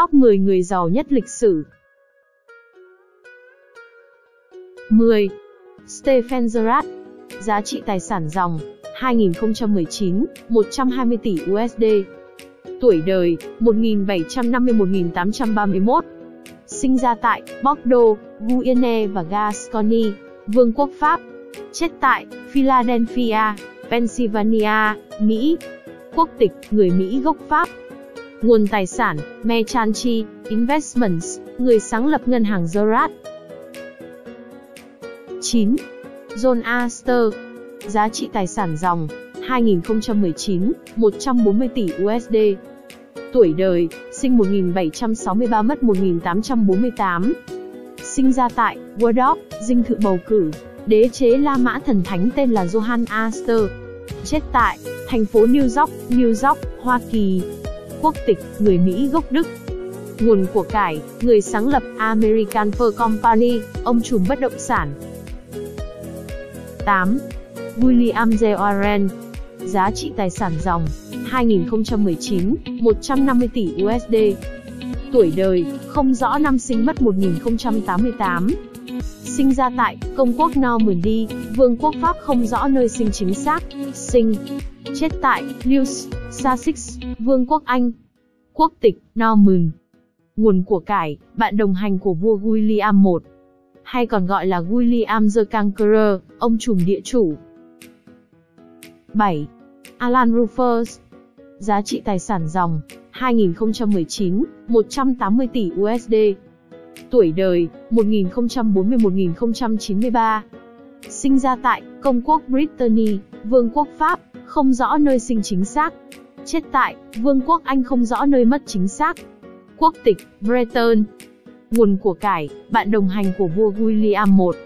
Top 10 người giàu nhất lịch sử. 10. Stephen Gerrard Giá trị tài sản dòng 2019, 120 tỷ USD Tuổi đời, 1750-1831 Sinh ra tại Bordeaux, Guyenne và Gascony, Vương quốc Pháp. Chết tại Philadelphia, Pennsylvania, Mỹ. Quốc tịch, người Mỹ gốc Pháp. Nguồn tài sản, Mechanchi Investments, người sáng lập ngân hàng Zerat. 9. John Astor Giá trị tài sản dòng 2019, 140 tỷ USD Tuổi đời, sinh 1763 mất 1848 Sinh ra tại Wardorf, dinh thự bầu cử Đế chế La Mã thần thánh tên là Johann Astor Chết tại thành phố New York, New York, Hoa Kỳ Quốc tịch, người Mỹ gốc Đức. Nguồn của cải, người sáng lập American Fur Company, ông trùm bất động sản. 8. William J. Warren Giá trị tài sản dòng 2019, 150 tỷ USD Tuổi đời, không rõ năm sinh mất 1088 Sinh ra tại Công quốc Normandy, Vương quốc Pháp không rõ nơi sinh chính xác. Sinh Chết tại Lewes, Sussex, Vương quốc Anh Quốc tịch Norman Nguồn của cải, bạn đồng hành của vua William I hay còn gọi là William the Conqueror, ông trùm địa chủ. 7. Alan Rufus Giá trị tài sản dòng 2019, 180 tỷ USD Tuổi đời 1040-1093 Sinh ra tại Công quốc Brittany, Vương quốc Pháp, không rõ nơi sinh chính xác Chết tại Vương quốc Anh không rõ nơi mất chính xác. Quốc tịch Breton. Nguồn của cải, bạn đồng hành của vua William I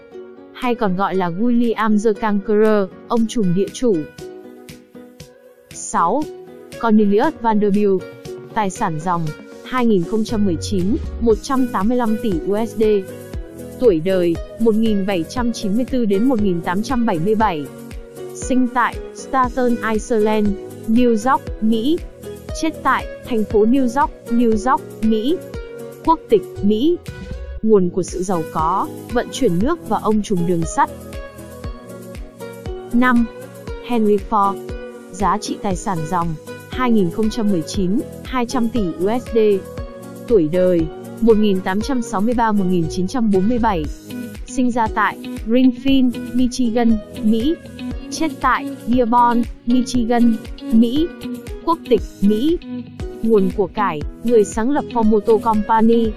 hay còn gọi là William the Conqueror, ông trùm địa chủ. 6. Cornelius Vanderbilt Tài sản dòng 2019, 185 tỷ USD Tuổi đời, 1794 đến 1877 Sinh tại Staten Island, New York, Mỹ. Chết tại thành phố New York, New York, Mỹ. Quốc tịch, Mỹ. Nguồn của sự giàu có, vận chuyển nước và ông trùm đường sắt. 5. Henry Ford. Giá trị tài sản dòng 2019, 200 tỷ USD Tuổi đời 1863-1947 Sinh ra tại Greenfield, Michigan, Mỹ. Chết tại Dearborn, Michigan, Mỹ Quốc tịch Mỹ Nguồn của cải, người sáng lập Ford Motor Company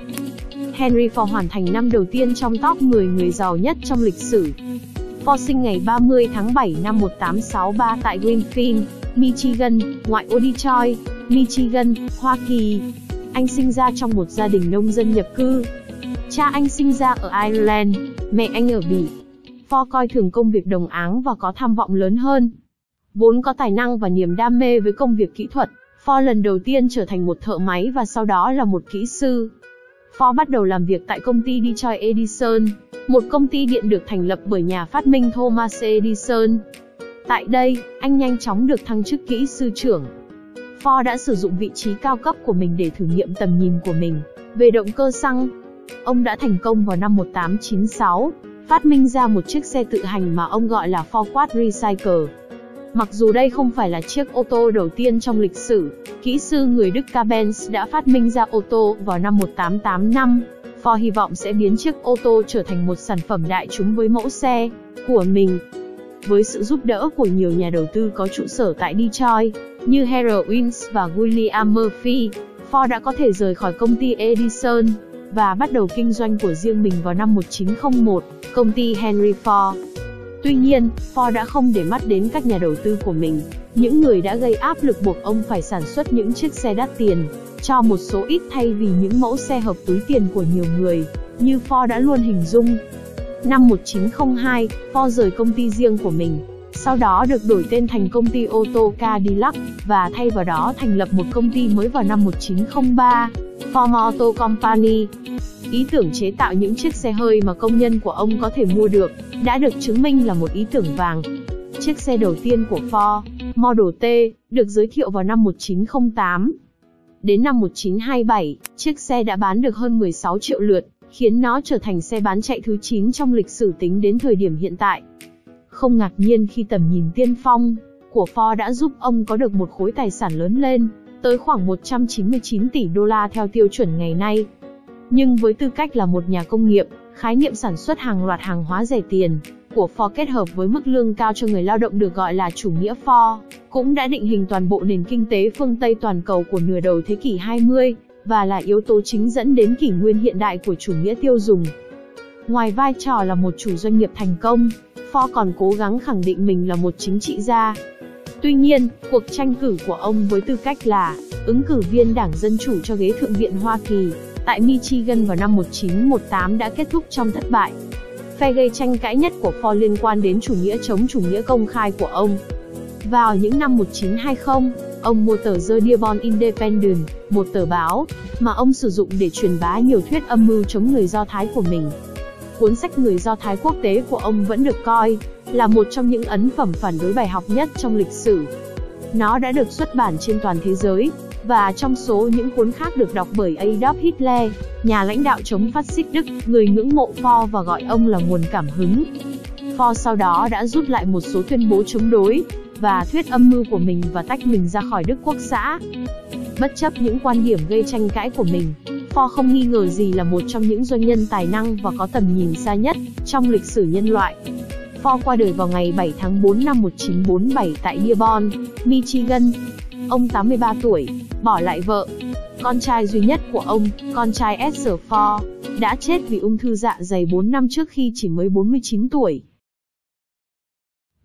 Henry Ford hoàn thành năm đầu tiên trong top 10 người giàu nhất trong lịch sử. Ford sinh ngày 30 tháng 7 năm 1863 tại Greenfield, Michigan, ngoại ô Detroit, Michigan, Hoa Kỳ. Anh sinh ra trong một gia đình nông dân nhập cư. Cha anh sinh ra ở Ireland, mẹ anh ở Bỉ. Ford coi thường công việc đồng áng và có tham vọng lớn hơn. Vốn có tài năng và niềm đam mê với công việc kỹ thuật, Ford lần đầu tiên trở thành một thợ máy và sau đó là một kỹ sư. Ford bắt đầu làm việc tại công ty Detroit Edison, một công ty điện được thành lập bởi nhà phát minh Thomas Edison. Tại đây, anh nhanh chóng được thăng chức kỹ sư trưởng. Ford đã sử dụng vị trí cao cấp của mình để thử nghiệm tầm nhìn của mình về động cơ xăng. Ông đã thành công vào năm 1896, phát minh ra một chiếc xe tự hành mà ông gọi là Ford Recycle. Mặc dù đây không phải là chiếc ô tô đầu tiên trong lịch sử, kỹ sư người Đức Cabens đã phát minh ra ô tô vào năm 1885. Ford hy vọng sẽ biến chiếc ô tô trở thành một sản phẩm đại chúng với mẫu xe của mình. Với sự giúp đỡ của nhiều nhà đầu tư có trụ sở tại Detroit, như Harold Wins và William Murphy, Ford đã có thể rời khỏi công ty Edison và bắt đầu kinh doanh của riêng mình vào năm 1901, công ty Henry Ford. Tuy nhiên, Ford đã không để mắt đến các nhà đầu tư của mình, những người đã gây áp lực buộc ông phải sản xuất những chiếc xe đắt tiền, cho một số ít thay vì những mẫu xe hợp túi tiền của nhiều người, như Ford đã luôn hình dung. Năm 1902, Ford rời công ty riêng của mình, sau đó được đổi tên thành công ty ô tô Cadillac, và thay vào đó thành lập một công ty mới vào năm 1903, Form Motor Company. Ý tưởng chế tạo những chiếc xe hơi mà công nhân của ông có thể mua được, đã được chứng minh là một ý tưởng vàng. Chiếc xe đầu tiên của Ford, Model T, được giới thiệu vào năm 1908. Đến năm 1927, chiếc xe đã bán được hơn 16 triệu lượt, khiến nó trở thành xe bán chạy thứ 9 trong lịch sử tính đến thời điểm hiện tại. Không ngạc nhiên khi tầm nhìn tiên phong của Ford đã giúp ông có được một khối tài sản lớn lên, tới khoảng 199 tỷ đô la theo tiêu chuẩn ngày nay. Nhưng với tư cách là một nhà công nghiệp, khái niệm sản xuất hàng loạt hàng hóa rẻ tiền của Ford kết hợp với mức lương cao cho người lao động được gọi là chủ nghĩa Ford, cũng đã định hình toàn bộ nền kinh tế phương Tây toàn cầu của nửa đầu thế kỷ 20, và là yếu tố chính dẫn đến kỷ nguyên hiện đại của chủ nghĩa tiêu dùng. Ngoài vai trò là một chủ doanh nghiệp thành công, Ford còn cố gắng khẳng định mình là một chính trị gia. Tuy nhiên, cuộc tranh cử của ông với tư cách là ứng cử viên Đảng Dân Chủ cho ghế Thượng viện Hoa Kỳ tại Michigan vào năm 1918 đã kết thúc trong thất bại. Phe gây tranh cãi nhất của Ford liên quan đến chủ nghĩa chống chủ nghĩa công khai của ông. Vào những năm 1920, ông mua tờ The Dearborn Independent, một tờ báo mà ông sử dụng để truyền bá nhiều thuyết âm mưu chống người Do Thái của mình. Cuốn sách Người Do Thái quốc tế của ông vẫn được coi là một trong những ấn phẩm phản đối bài học nhất trong lịch sử. Nó đã được xuất bản trên toàn thế giới, và trong số những cuốn khác được đọc bởi Adolf Hitler, nhà lãnh đạo chống phát xít Đức, người ngưỡng mộ Ford và gọi ông là nguồn cảm hứng. Ford sau đó đã rút lại một số tuyên bố chống đối và thuyết âm mưu của mình và tách mình ra khỏi Đức Quốc xã. Bất chấp những quan điểm gây tranh cãi của mình, Ford không nghi ngờ gì là một trong những doanh nhân tài năng và có tầm nhìn xa nhất trong lịch sử nhân loại. Ford qua đời vào ngày 7 tháng 4 năm 1947 tại Dearborn, Michigan. Ông 83 tuổi, bỏ lại vợ. Con trai duy nhất của ông, con trai Esther Ford, đã chết vì ung thư dạ dày 4 năm trước khi chỉ mới 49 tuổi.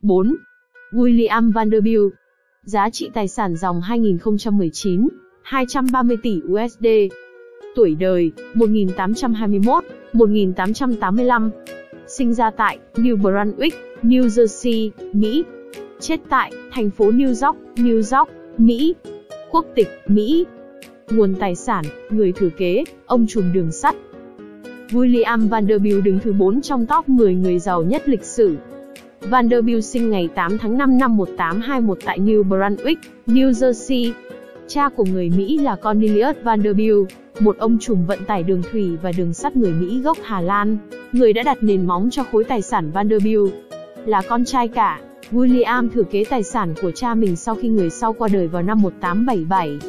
4. William Vanderbilt Giá trị tài sản dòng 2019, 230 tỷ USD. Tuổi đời, 1821, 1885. Sinh ra tại New Brunswick, New Jersey, Mỹ. Chết tại thành phố New York, New York, Mỹ. Quốc tịch, Mỹ. Nguồn tài sản, người thừa kế, ông trùm đường sắt. William Vanderbilt đứng thứ 4 trong top 10 người giàu nhất lịch sử. Vanderbilt sinh ngày 8 tháng 5 năm 1821 tại New Brunswick, New Jersey. Cha của người Mỹ là Cornelius Vanderbilt, một ông trùm vận tải đường thủy và đường sắt người Mỹ gốc Hà Lan, người đã đặt nền móng cho khối tài sản Vanderbilt. Là con trai cả, William thừa kế tài sản của cha mình sau khi người sau qua đời vào năm 1877.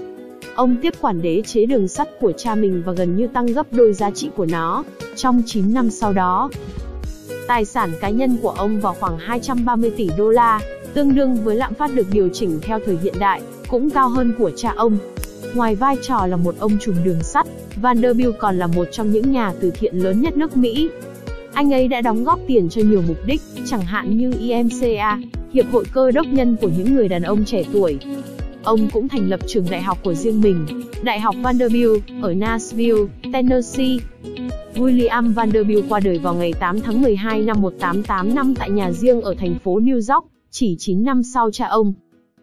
Ông tiếp quản đế chế đường sắt của cha mình và gần như tăng gấp đôi giá trị của nó trong 9 năm sau đó. Tài sản cá nhân của ông vào khoảng 230 tỷ đô la, tương đương với lạm phát được điều chỉnh theo thời hiện đại, cũng cao hơn của cha ông. Ngoài vai trò là một ông trùm đường sắt, Vanderbilt còn là một trong những nhà từ thiện lớn nhất nước Mỹ. Anh ấy đã đóng góp tiền cho nhiều mục đích, chẳng hạn như IMCA, Hiệp hội cơ đốc nhân của những người đàn ông trẻ tuổi. Ông cũng thành lập trường đại học của riêng mình, Đại học Vanderbilt, ở Nashville, Tennessee. William Vanderbilt qua đời vào ngày 8 tháng 12 năm 1885 tại nhà riêng ở thành phố New York, chỉ 9 năm sau cha ông.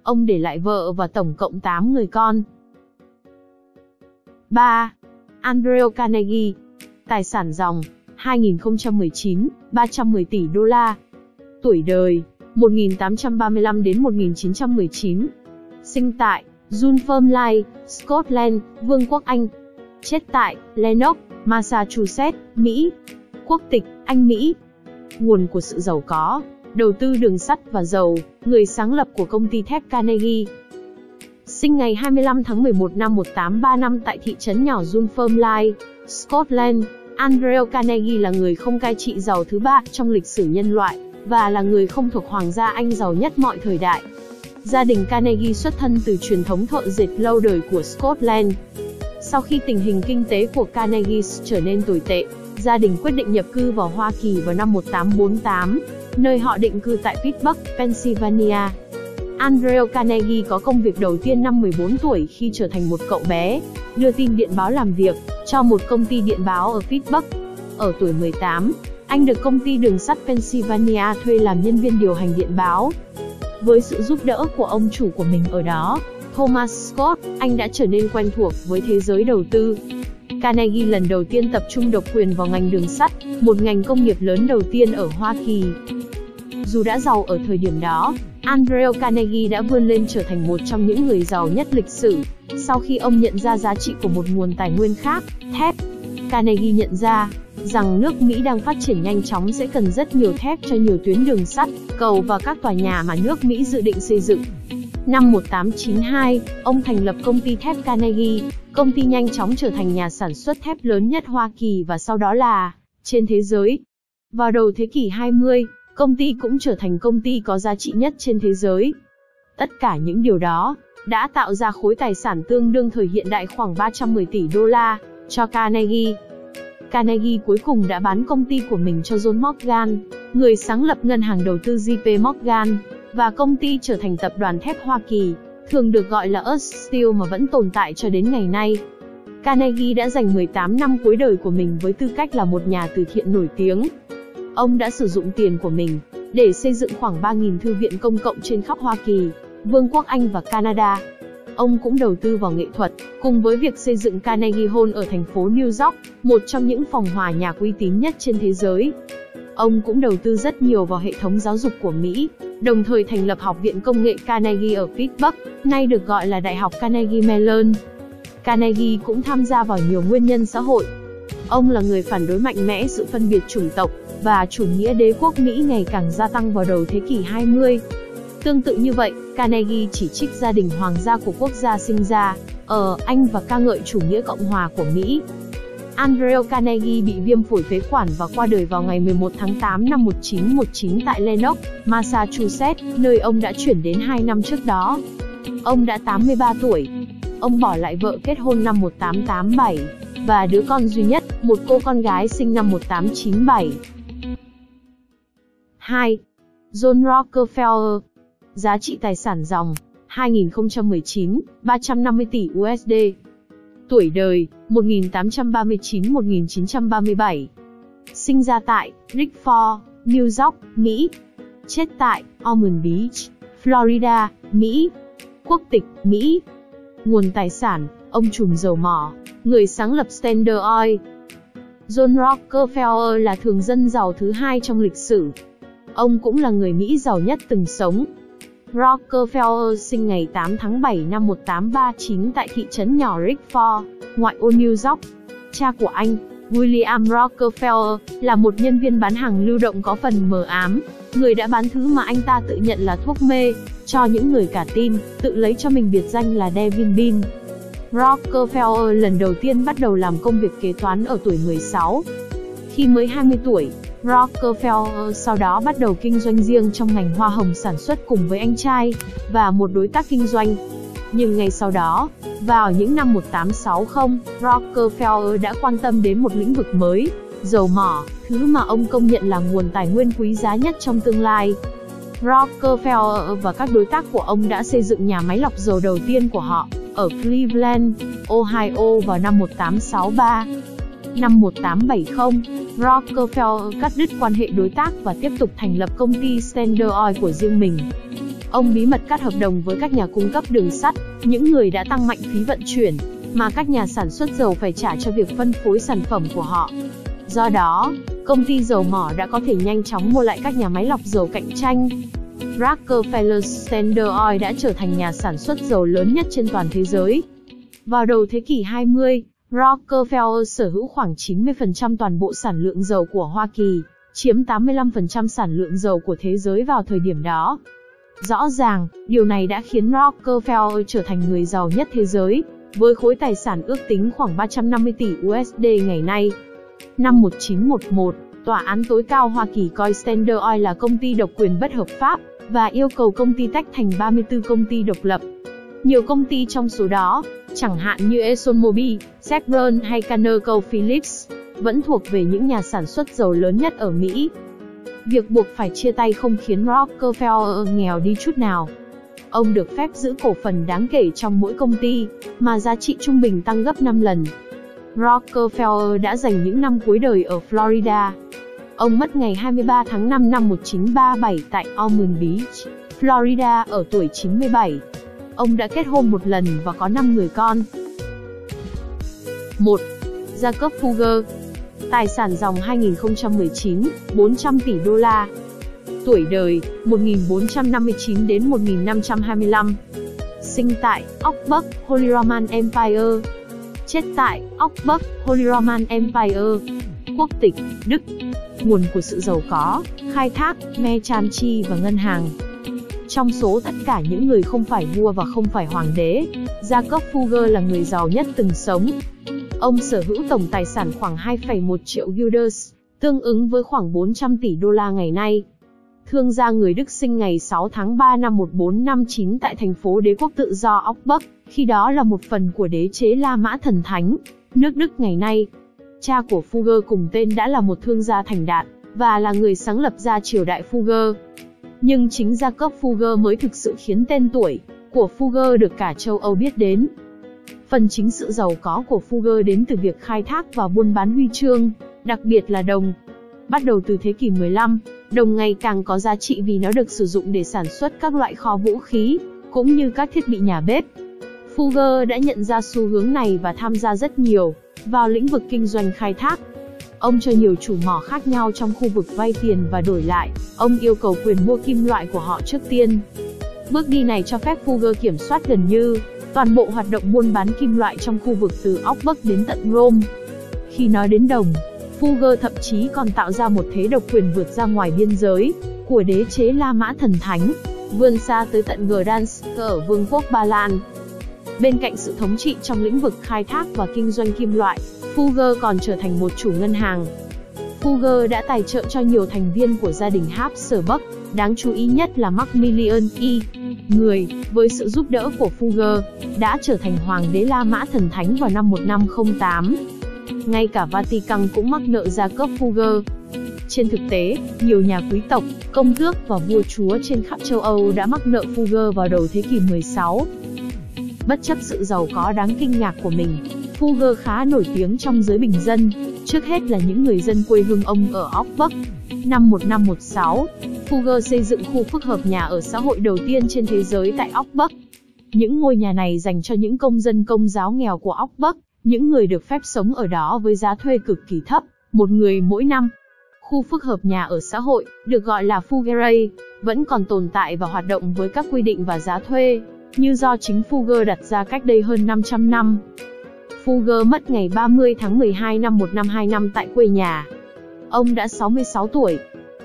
Ông để lại vợ và tổng cộng 8 người con. 3. Andrew Carnegie Tài sản dòng 2019, 310 tỷ đô la. Tuổi đời 1835 đến 1919. Sinh tại Dunfermline, Scotland, Vương quốc Anh. Chết tại Lenox, Massachusetts, Mỹ. Quốc tịch Anh Mỹ. Nguồn của sự giàu có, đầu tư đường sắt và dầu, người sáng lập của công ty thép Carnegie. Sinh ngày 25 tháng 11 năm 1835 tại thị trấn nhỏ Dunfermline, Scotland, Andrew Carnegie là người không cai trị giàu thứ ba trong lịch sử nhân loại, và là người không thuộc Hoàng gia Anh giàu nhất mọi thời đại. Gia đình Carnegie xuất thân từ truyền thống thợ dệt lâu đời của Scotland. Sau khi tình hình kinh tế của Carnegie trở nên tồi tệ, gia đình quyết định nhập cư vào Hoa Kỳ vào năm 1848, nơi họ định cư tại Pittsburgh, Pennsylvania. Andrew Carnegie có công việc đầu tiên năm 14 tuổi khi trở thành một cậu bé, đưa tin điện báo làm việc cho một công ty điện báo ở Pittsburgh. Ở tuổi 18, anh được công ty đường sắt Pennsylvania thuê làm nhân viên điều hành điện báo. Với sự giúp đỡ của ông chủ của mình ở đó, Thomas Scott, anh đã trở nên quen thuộc với thế giới đầu tư. Carnegie lần đầu tiên tập trung độc quyền vào ngành đường sắt, một ngành công nghiệp lớn đầu tiên ở Hoa Kỳ. Dù đã giàu ở thời điểm đó, Andrew Carnegie đã vươn lên trở thành một trong những người giàu nhất lịch sử, sau khi ông nhận ra giá trị của một nguồn tài nguyên khác, thép. Carnegie nhận ra rằng nước Mỹ đang phát triển nhanh chóng sẽ cần rất nhiều thép cho nhiều tuyến đường sắt, cầu và các tòa nhà mà nước Mỹ dự định xây dựng. Năm 1892, ông thành lập công ty thép Carnegie, công ty nhanh chóng trở thành nhà sản xuất thép lớn nhất Hoa Kỳ và sau đó là trên thế giới. Vào đầu thế kỷ 20, công ty cũng trở thành công ty có giá trị nhất trên thế giới. Tất cả những điều đó đã tạo ra khối tài sản tương đương thời hiện đại khoảng 310 tỷ đô la cho Carnegie. Carnegie cuối cùng đã bán công ty của mình cho John Morgan, người sáng lập ngân hàng đầu tư JP Morgan, và công ty trở thành tập đoàn thép Hoa Kỳ, thường được gọi là Earth Steel mà vẫn tồn tại cho đến ngày nay. Carnegie đã dành 18 năm cuối đời của mình với tư cách là một nhà từ thiện nổi tiếng. Ông đã sử dụng tiền của mình để xây dựng khoảng 3.000 thư viện công cộng trên khắp Hoa Kỳ, Vương quốc Anh và Canada. Ông cũng đầu tư vào nghệ thuật, cùng với việc xây dựng Carnegie Hall ở thành phố New York, một trong những phòng hòa nhạc uy tín nhất trên thế giới. Ông cũng đầu tư rất nhiều vào hệ thống giáo dục của Mỹ, đồng thời thành lập Học viện Công nghệ Carnegie ở Pittsburgh, nay được gọi là Đại học Carnegie Mellon. Carnegie cũng tham gia vào nhiều nguyên nhân xã hội. Ông là người phản đối mạnh mẽ sự phân biệt chủng tộc và chủ nghĩa đế quốc Mỹ ngày càng gia tăng vào đầu thế kỷ 20. Tương tự như vậy, Carnegie chỉ trích gia đình hoàng gia của quốc gia sinh ra ở Anh và ca ngợi chủ nghĩa Cộng hòa của Mỹ. Andrew Carnegie bị viêm phổi phế quản và qua đời vào ngày 11 tháng 8 năm 1919 tại Lenox, Massachusetts, nơi ông đã chuyển đến 2 năm trước đó. Ông đã 83 tuổi. Ông bỏ lại vợ kết hôn năm 1887 và đứa con duy nhất, một cô con gái sinh năm 1897. 2. John Rockefeller. Giá trị tài sản dòng 2019 350 tỷ USD Tuổi đời 1839-1937 Sinh ra tại Rickford, New York, Mỹ. Chết tại Ormond Beach, Florida, Mỹ. Quốc tịch Mỹ. Nguồn tài sản Ông trùm dầu mỏ. Người sáng lập Standard Oil John Rockefeller là thường dân giàu thứ hai trong lịch sử. Ông cũng là người Mỹ giàu nhất từng sống. Rockefeller sinh ngày 8 tháng 7 năm 1839 tại thị trấn nhỏ Rickford, ngoại ô New York. Cha của anh, William Rockefeller, là một nhân viên bán hàng lưu động có phần mờ ám, người đã bán thứ mà anh ta tự nhận là thuốc mê, cho những người cả tin, tự lấy cho mình biệt danh là Devin Bean. Rockefeller lần đầu tiên bắt đầu làm công việc kế toán ở tuổi 16. Khi mới 20 tuổi, Rockefeller sau đó bắt đầu kinh doanh riêng trong ngành hoa hồng sản xuất cùng với anh trai và một đối tác kinh doanh. Nhưng ngay sau đó, vào những năm 1860, Rockefeller đã quan tâm đến một lĩnh vực mới, dầu mỏ, thứ mà ông công nhận là nguồn tài nguyên quý giá nhất trong tương lai. Rockefeller và các đối tác của ông đã xây dựng nhà máy lọc dầu đầu tiên của họ ở Cleveland, Ohio vào năm 1863. Năm 1870, Rockefeller cắt đứt quan hệ đối tác và tiếp tục thành lập công ty Standard Oil của riêng mình. Ông bí mật cắt hợp đồng với các nhà cung cấp đường sắt, những người đã tăng mạnh phí vận chuyển, mà các nhà sản xuất dầu phải trả cho việc phân phối sản phẩm của họ. Do đó, công ty dầu mỏ đã có thể nhanh chóng mua lại các nhà máy lọc dầu cạnh tranh. Rockefeller Standard Oil đã trở thành nhà sản xuất dầu lớn nhất trên toàn thế giới. Vào đầu thế kỷ 20, Rockefeller sở hữu khoảng 90% toàn bộ sản lượng dầu của Hoa Kỳ, chiếm 85% sản lượng dầu của thế giới vào thời điểm đó. Rõ ràng, điều này đã khiến Rockefeller trở thành người giàu nhất thế giới, với khối tài sản ước tính khoảng 350 tỷ USD ngày nay. Năm 1911, Tòa án tối cao Hoa Kỳ coi Standard Oil là công ty độc quyền bất hợp pháp và yêu cầu công ty tách thành 34 công ty độc lập. Nhiều công ty trong số đó, chẳng hạn như ExxonMobil, Chevron hay ConocoPhillips, vẫn thuộc về những nhà sản xuất dầu lớn nhất ở Mỹ. Việc buộc phải chia tay không khiến Rockefeller nghèo đi chút nào. Ông được phép giữ cổ phần đáng kể trong mỗi công ty, mà giá trị trung bình tăng gấp 5 lần. Rockefeller đã dành những năm cuối đời ở Florida. Ông mất ngày 23 tháng 5 năm 1937 tại Ormond Beach, Florida ở tuổi 97. Ông đã kết hôn một lần và có 5 người con. 1. Jacob Fugger Tài sản dòng 2019, 400 tỷ đô la. Tuổi đời, 1459 đến 1525. Sinh tại Augsburg, Holy Roman Empire. Chết tại Augsburg, Holy Roman Empire. Quốc tịch, Đức. Nguồn của sự giàu có, khai thác, me chan chi và ngân hàng. Trong số tất cả những người không phải vua và không phải hoàng đế, Jacob Fugger là người giàu nhất từng sống. Ông sở hữu tổng tài sản khoảng 2,1 triệu guilders, tương ứng với khoảng 400 tỷ đô la ngày nay. Thương gia người Đức sinh ngày 6 tháng 3 năm 1459 tại thành phố đế quốc tự do Augsburg, khi đó là một phần của đế chế La Mã Thần Thánh, nước Đức ngày nay. Cha của Fugger cùng tên đã là một thương gia thành đạt, và là người sáng lập ra triều đại Fugger. Nhưng chính Jacob Fugger mới thực sự khiến tên tuổi của Fugger được cả châu Âu biết đến. Phần chính sự giàu có của Fugger đến từ việc khai thác và buôn bán huy chương, đặc biệt là đồng. Bắt đầu từ thế kỷ 15, đồng ngày càng có giá trị vì nó được sử dụng để sản xuất các loại kho vũ khí, cũng như các thiết bị nhà bếp. Fugger đã nhận ra xu hướng này và tham gia rất nhiều vào lĩnh vực kinh doanh khai thác. Ông cho nhiều chủ mỏ khác nhau trong khu vực vay tiền và đổi lại, ông yêu cầu quyền mua kim loại của họ trước tiên. Bước đi này cho phép Fugger kiểm soát gần như toàn bộ hoạt động buôn bán kim loại trong khu vực từ Augsburg đến tận Rome. Khi nói đến đồng, Fugger thậm chí còn tạo ra một thế độc quyền vượt ra ngoài biên giới của đế chế La Mã thần thánh, vươn xa tới tận Gdansk ở Vương quốc Ba Lan. Bên cạnh sự thống trị trong lĩnh vực khai thác và kinh doanh kim loại, Fugger còn trở thành một chủ ngân hàng. Fugger đã tài trợ cho nhiều thành viên của gia đình Habsburg, đáng chú ý nhất là Maximilian I. Người, với sự giúp đỡ của Fugger, đã trở thành hoàng đế La Mã thần thánh vào năm 1508. Ngay cả Vatican cũng mắc nợ gia cấp Fugger. Trên thực tế, nhiều nhà quý tộc, công tước và vua chúa trên khắp châu Âu đã mắc nợ Fugger vào đầu thế kỷ 16. Bất chấp sự giàu có đáng kinh ngạc của mình, Fugger khá nổi tiếng trong giới bình dân, trước hết là những người dân quê hương ông ở Augsburg. Năm 1516, Fugger xây dựng khu phức hợp nhà ở xã hội đầu tiên trên thế giới tại Augsburg. Những ngôi nhà này dành cho những công dân công giáo nghèo của Augsburg, những người được phép sống ở đó với giá thuê cực kỳ thấp, một người mỗi năm. Khu phức hợp nhà ở xã hội, được gọi là Fuggeray, vẫn còn tồn tại và hoạt động với các quy định và giá thuê, như do chính Fugger đặt ra cách đây hơn 500 năm. Fugger mất ngày 30 tháng 12 năm 1525 tại quê nhà. Ông đã 66 tuổi.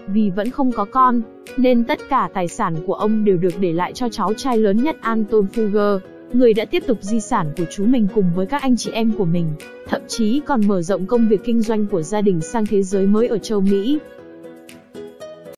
Vì vẫn không có con, nên tất cả tài sản của ông đều được để lại cho cháu trai lớn nhất Anton Fugger, người đã tiếp tục di sản của chú mình cùng với các anh chị em của mình, thậm chí còn mở rộng công việc kinh doanh của gia đình sang thế giới mới ở châu Mỹ.